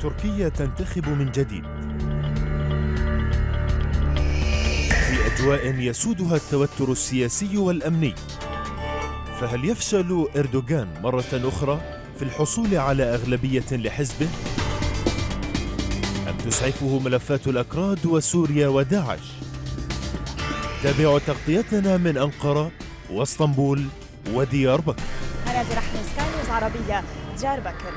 تركيا تنتخب من جديد في أجواء يسودها التوتر السياسي والأمني فهل يفشل إردوغان مرة أخرى في الحصول على أغلبية لحزبه؟ أم تسعفه ملفات الأكراد وسوريا وداعش؟ تابعوا تغطيتنا من أنقرة واسطنبول وديار بكر هذه جرح سكاي عربية ديار بكر